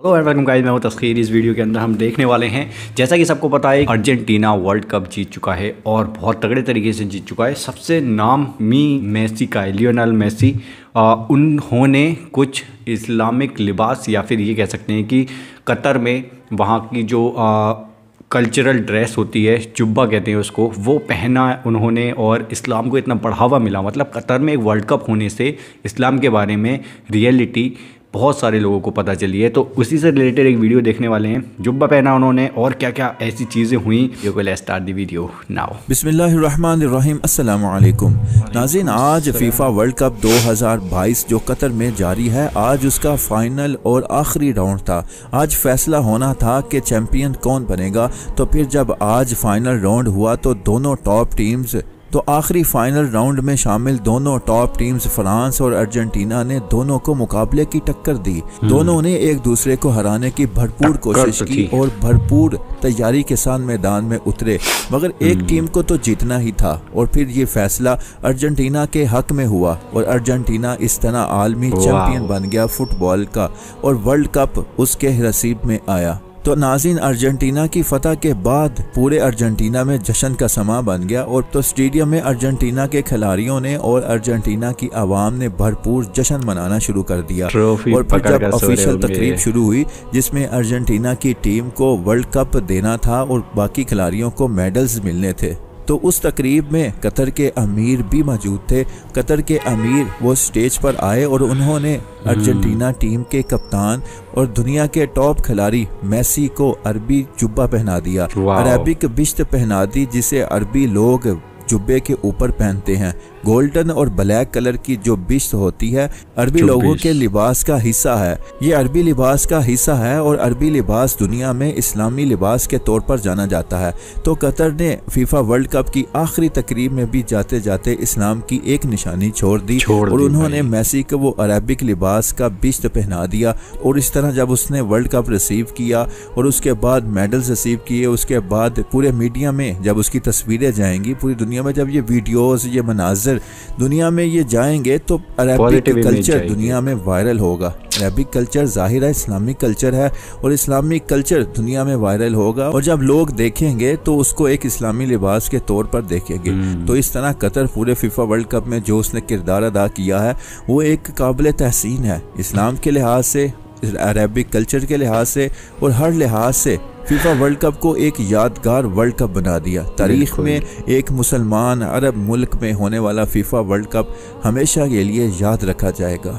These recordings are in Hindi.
हेलो एंड वेलकम गाइस मैं हूँ तस्खीर। इस वीडियो के अंदर हम देखने वाले हैं जैसा कि सबको पता है अर्जेंटीना वर्ल्ड कप जीत चुका है और बहुत तगड़े तरीके से जीत चुका है। सबसे नाम मी मेसी का है लियोनल मेसी। उन्होंने कुछ इस्लामिक लिबास या फिर ये कह सकते हैं कि कतर में वहाँ की जो आ, कल्चरल ड्रेस होती है जुब्बा कहते हैं उसको वो पहना उन्होंने और इस्लाम को इतना बढ़ावा मिला। मतलब कतर में एक वर्ल्ड कप होने से इस्लाम के बारे में रियलिटी बहुत सारे लोगों को पता चली है। तो उसी से रिलेटेड एक वीडियो देखने वाले हैं। जुब्बा पहना उन्होंने और क्या क्या ऐसी चीज़ें हुई। जो को स्टार्ट दी वीडियो नाउ बिस्मिल्लाहिर्रहमानिर्रहीम। अस्सलाम नाजिन आज फीफा वर्ल्ड कप 2022 जो कतर में जारी है, आज उसका फाइनल और आखिरी राउंड था। आज फैसला होना था कि चैंपियन कौन बनेगा। तो फिर जब आज फाइनल राउंड हुआ तो दोनों टॉप टीम्स तो आखिरी फाइनल राउंड में शामिल दोनों टॉप टीम्स फ्रांस और अर्जेंटीना ने दोनों को मुकाबले की टक्कर दी। हम्म। दोनों ने एक दूसरे को हराने की भरपूर कोशिश तो की और भरपूर तैयारी के साथ मैदान में उतरे। मगर एक टीम हम्म। को तो जीतना ही था और फिर ये फैसला अर्जेंटीना के हक में हुआ और अर्जेंटीना इस तरह आलमी चैंपियन बन गया फुटबॉल का और वर्ल्ड कप उसके नसीब में आया। तो नाजिन अर्जेंटीना की फतह के बाद पूरे अर्जेंटीना में जश्न का समा बन गया और तो स्टेडियम में अर्जेंटीना के खिलाड़ियों ने और अर्जेंटीना की आवाम ने भरपूर जश्न मनाना शुरू कर दिया। और फिर जब ऑफिशियल तकरीब शुरू हुई जिसमें अर्जेंटीना की टीम को वर्ल्ड कप देना था और बाकी खिलाड़ियों को मेडल्स मिलने थे। तो उस तकरीब में कतर के अमीर भी मौजूद थे। कतर के अमीर वो स्टेज पर आए और उन्होंने हम्म। अर्जेंटीना टीम के कप्तान और दुनिया के टॉप खिलाड़ी मेसी को अरबी जुब्बा पहना दिया। अरबिक बिश्त पहना दी जिसे अरबी लोग जुब्बे के ऊपर पहनते हैं। गोल्डन और ब्लैक कलर की जो बिश्त होती है अरबी लोगों के लिबास का हिस्सा है। ये अरबी लिबास का हिस्सा है और अरबी लिबास दुनिया में इस्लामी लिबास के तौर पर जाना जाता है। तो कतर ने फीफा वर्ल्ड कप की आखिरी तकरीब में भी जाते जाते इस्लाम की एक निशानी छोड़ दी छोड़ और दी उन्होंने मैसी को वो अरबिक लिबास का बिश्त पहना दिया और इस तरह जब उसने वर्ल्ड कप रिसीव किया और उसके बाद मेडल्स रिसीव किए उसके बाद पूरे मीडिया में जब उसकी तस्वीरें जाएँगी पूरी दुनिया में जब ये वीडियोज़ ये मनाजर अगर दुनिया में ये जाएँगे तो अरबिक कल्चर दुनिया में वायरल होगा। अरबिक कल्चर ज़ाहिर है इस्लामिक कल्चर है और इस्लामिक कल्चर दुनिया में वायरल होगा। और जब लोग देखेंगे तो उसको एक इस्लामी लिबास के तौर पर देखेंगे। हम्म। तो इस तरह कतर पूरे फीफा वर्ल्ड कप में जो उसने किरदार अदा किया है वो एक काबिल तहसीन है। इस्लाम के लिहाज से अरबिक कल्चर के लिहाज से और हर लिहाज से फीफा वर्ल्ड कप को एक यादगार वर्ल्ड कप बना दिया। तारीख में एक मुसलमान अरब मुल्क में होने वाला फीफा वर्ल्ड कप हमेशा के लिए याद रखा जाएगा।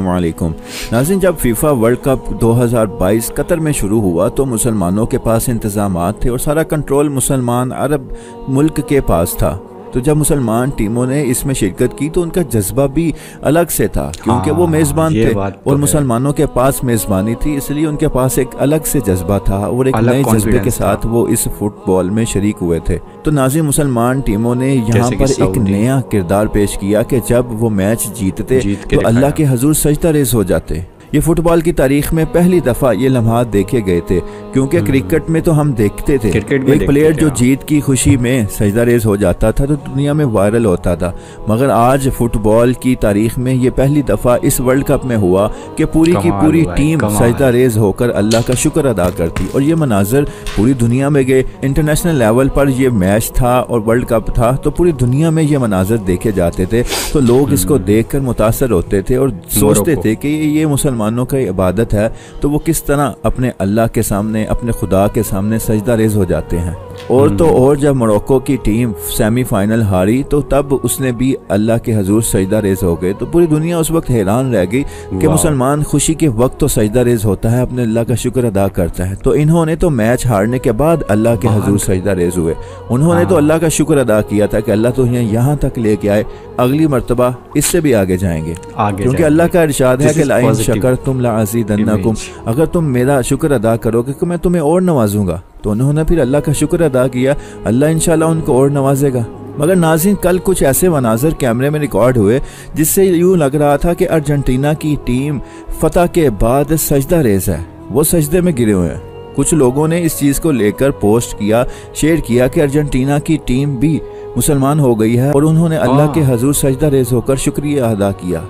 वालेकुम नाजिन जब फीफा वर्ल्ड कप 2022 कतर में शुरू हुआ तो मुसलमानों के पास इंतज़ाम थे और सारा कंट्रोल मुसलमान अरब मुल्क के पास था। तो जब मुसलमान टीमों ने इसमें शिरकत की तो उनका जज्बा भी अलग से था क्योंकि हाँ, वो मेज़बान थे तो और मुसलमानों के पास मेज़बानी थी इसलिए उनके पास एक अलग से जज्बा था और एक नए जज्बे के साथ वो इस फुटबॉल में शरीक हुए थे। तो नाजी मुसलमान टीमों ने यहाँ पर एक नया किरदार पेश किया कि जब वो मैच जीतते तो अल्लाह के हजूर सजदा रेज हो जाते। ये फुटबॉल की तारीख में पहली दफ़ा ये लम्हा देखे गए थे क्योंकि हम्म। क्रिकेट में तो हम देखते थे। एक प्लेयर जो जीत की खुशी में सजदा रेज हो जाता था तो दुनिया में वायरल होता था। मगर आज फुटबॉल की तारीख में ये पहली दफ़ा इस वर्ल्ड कप में हुआ कि पूरी की पूरी टीम सजदा रेज होकर अल्लाह का शुक्र अदा करती और ये मनाजर पूरी दुनिया में गए। इंटरनेशनल लेवल पर यह मैच था और वर्ल्ड कप था तो पूरी दुनिया में ये मनाजर देखे जाते थे। तो लोग इसको हम्म। देख कर मुतासर होते थे और सोचते थे कि ये मुसलमान मुसलमानों का इबादत है तो वो किस तरह अपने अल्लाह के सामने अपने खुदा के सामने सजदा रेज हो जाते हैं। और तो हम्म। और जब मोरक्को की टीम सेमीफाइनल हारी तो तब उसने भी अल्लाह के हजूर सजदा रेज हो गए। तो पूरी दुनिया उस वक्त हैरान रह गई कि मुसलमान खुशी के वक्त तो सजदा रेज होता है अपने अल्लाह का शुक्र अदा करता है। तो इन्होंने तो मैच हारने के बाद अल्लाह के हजूर सजदा रेज हुए। उन्होंने तो हाँ। अल्लाह का शुक्र अदा किया था कि अल्लाह तो यहाँ तक लेके आए अगली मरतबा इससे भी आगे जाएँगे। क्योंकि अल्लाह का इरशाद है कि लाइन शकर तुम लाजीदन्नकुम अगर तुम मेरा शुक्र अदा करोगे तो मैं तुम्हें और नवाजूँगा तो उन्होंने फिर अल्लाह का शुक्र अदा किया। अल्लाह इंशाल्लाह उनको और नवाजेगा। मगर नाजिन कल कुछ ऐसे मनाजर कैमरे में रिकॉर्ड हुए जिससे यूँ लग रहा था कि अर्जेंटीना की टीम फतह के बाद सजदा रेज है। वो सजदे में गिरे हुए हैं। कुछ लोगों ने इस चीज़ को लेकर पोस्ट किया शेयर किया कि अर्जेंटीना की टीम भी मुसलमान हो गई है और उन्होंने अल्लाह के हाँ। हजूर सजदा रेज होकर शुक्रिया अदा किया।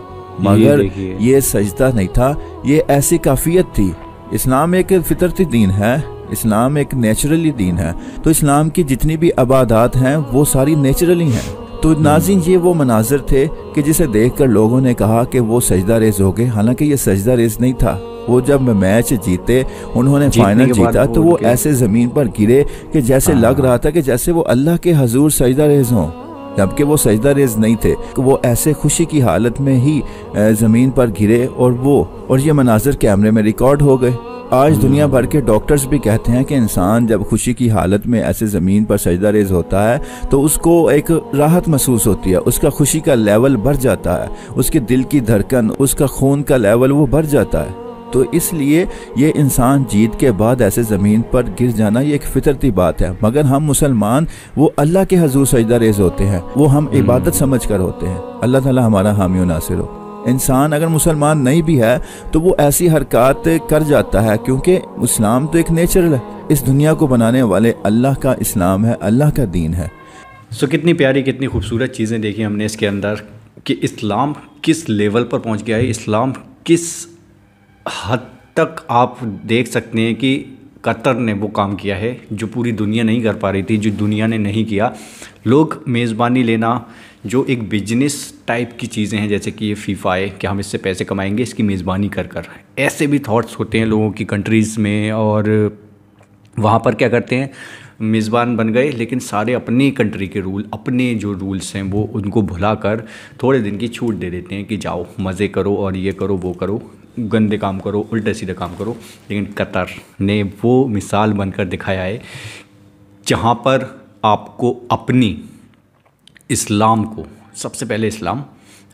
मगर ये ये सजदा नहीं था ये ऐसी काफियत थी। इस्लाम एक फितरती दीन है इस्लाम एक नेचुरली दीन है। तो इस्लाम की जितनी भी आबादात हैं वो सारी नेचुरली हैं। तो नाजिन ये वो मनाजिर थे कि जिसे देखकर लोगों ने कहा कि वो सजदा रेज हो गए। हालाँकि ये सजदा रेज नहीं था। वो जब मैच जीते उन्होंने फाइनल जीता तो वो ऐसे ज़मीन पर गिरे कि जैसे हाँ। लग रहा था कि जैसे वो अल्लाह के हजूर सजदा रेज हों। जबकि वो सजदा रेज नहीं थे वो ऐसे खुशी की हालत में ही ज़मीन पर गिरे और वो और ये मनाजिर कैमरे में रिकॉर्ड हो गए। आज दुनिया भर के डॉक्टर्स भी कहते हैं कि इंसान जब खुशी की हालत में ऐसे ज़मीन पर सजदा रेज होता है तो उसको एक राहत महसूस होती है उसका खुशी का लेवल बढ़ जाता है उसके दिल की धड़कन उसका खून का लेवल वो बढ़ जाता है। तो इसलिए ये इंसान जीत के बाद ऐसे ज़मीन पर गिर जाना ये एक फितरती बात है। मगर हम मुसलमान वो अल्लाह के हजूर सजदा रेज होते हैं। वो हम हम्म। इबादत समझ कर होते हैं। अल्लाह ताला हमारा हामी नासिर हो। इंसान अगर मुसलमान नहीं भी है तो वो ऐसी हरकत कर जाता है क्योंकि इस्लाम तो एक नेचुरल है। इस दुनिया को बनाने वाले अल्लाह का इस्लाम है अल्लाह का दीन है। सो so, कितनी प्यारी कितनी खूबसूरत चीज़ें देखी हमने इसके अंदर कि इस्लाम किस लेवल पर पहुँच गया है इस्लाम किस हद तक आप देख सकते हैं कि कतर ने वो काम किया है, जो पूरी दुनिया नहीं कर पा रही थी, जो दुनिया ने नहीं किया। लोग मेज़बानी लेना जो एक बिज़नेस टाइप की चीज़ें हैं, जैसे कि ये फीफा है, कि हम इससे पैसे कमाएँगे, इसकी मेज़बानी कर कर ऐसे भी थॉट्स होते हैं लोगों की कंट्रीज़ में, और वहाँ पर क्या करते हैं? मेज़बान बन गए, लेकिन सारे अपनी कंट्री के रूल अपने जो रूल्स हैं, वो उनको भुला कर थोड़े दिन की छूट दे देते हैं कि जाओ, मज़े करो और ये करो, वो करो। गंदे काम करो, उल्टे सीधे काम करो। लेकिन कतर ने वो मिसाल बनकर दिखाया है जहाँ पर आपको अपनी इस्लाम को, सबसे पहले इस्लाम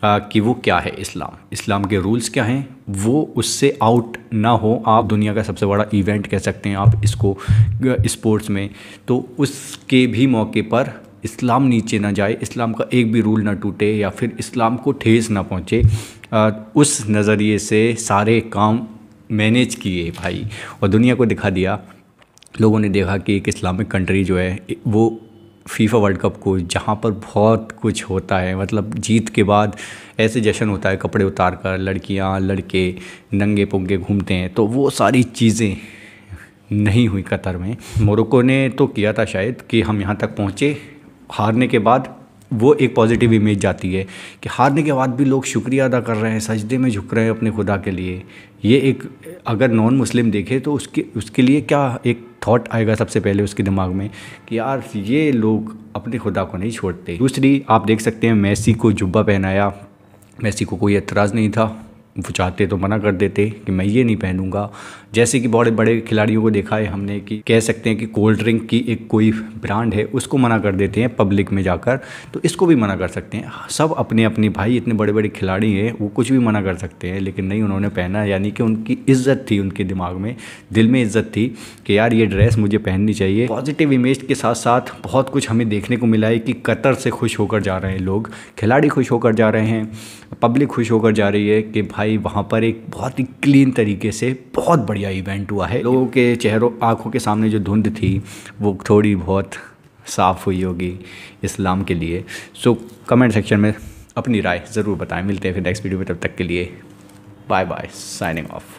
कि वो क्या है इस्लाम? इस्लाम के रूल्स क्या हैं? वो उससे आउट ना हो। आप दुनिया का सबसे बड़ा इवेंट कह सकते हैं आप इसको, स्पोर्ट्स में। तो उसके भी मौके पर इस्लाम नीचे ना जाए, इस्लाम का एक भी रूल ना टूटे या फिर इस्लाम को ठेस ना पहुँचे उस नज़रिए से सारे काम मैनेज किए भाई। और दुनिया को दिखा दिया। लोगों ने देखा कि एक इस्लामिक कंट्री जो है, वो फीफा वर्ल्ड कप को जहाँ पर बहुत कुछ होता है मतलब जीत के बाद ऐसे जश्न होता है, कपड़े उतार कर लड़कियाँ, लड़के नंगे पुंगे घूमते हैं तो वो सारी चीज़ें नहीं हुई कतर में। मोरक्को ने तो किया था शायद कि हम यहाँ तक पहुँचे हारने के बाद वो एक पॉजिटिव इमेज जाती है कि हारने के बाद भी लोग शुक्रिया अदा कर रहे हैं, सजदे में झुक रहे हैं अपने खुदा के लिए। ये एक, अगर नॉन मुस्लिम देखे तो उसके उसके लिए क्या एक थॉट आएगा सबसे पहले उसके दिमाग में कि यार ये लोग अपने खुदा को नहीं छोड़ते। दूसरी, आप देख सकते हैं, मैसी को जुब्बा पहनाया। मैसी को कोई एतराज़ नहीं था। वो चाहते तो मना कर देते कि मैं ये नहीं पहनूँगा। जैसे कि बड़े बड़े खिलाड़ियों को देखा है हमने कि कह सकते हैं कि कोल्ड ड्रिंक की एक कोई ब्रांड है, उसको मना कर देते हैं पब्लिक में जाकर। तो इसको भी मना कर सकते हैं। सब अपने अपने भाई इतने बड़े बड़े खिलाड़ी हैं, वो कुछ भी मना कर सकते हैं, लेकिन नहीं उन्होंने पहना। यानी कि उनकी इज़्ज़त थी उनके दिमाग में, दिल में इज़्ज़त थी कि यार ये ड्रेस मुझे पहननी चाहिए। पॉजिटिव इमेज के साथ साथ बहुत कुछ हमें देखने को मिला है कि कतर से खुश होकर जा रहे हैं लोग। खिलाड़ी खुश होकर जा रहे हैं, पब्लिक खुश होकर जा रही है कि भाई, वहाँ पर एक बहुत ही क्लीन तरीके से बहुत बढ़िया इवेंट हुआ है। लोगों के चेहरों, आँखों के सामने जो धुंध थी, वो थोड़ी बहुत साफ़ हुई होगी इस्लाम के लिए। सो कमेंट सेक्शन में अपनी राय ज़रूर बताएँ। मिलते हैं फिर नेक्स्ट वीडियो में, तब तक के लिए बाय बाय साइनिंग ऑफ़